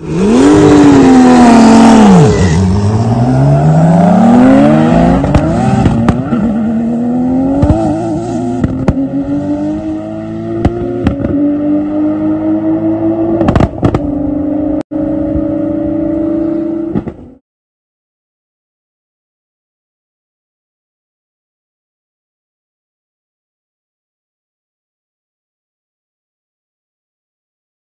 Mm-hmm.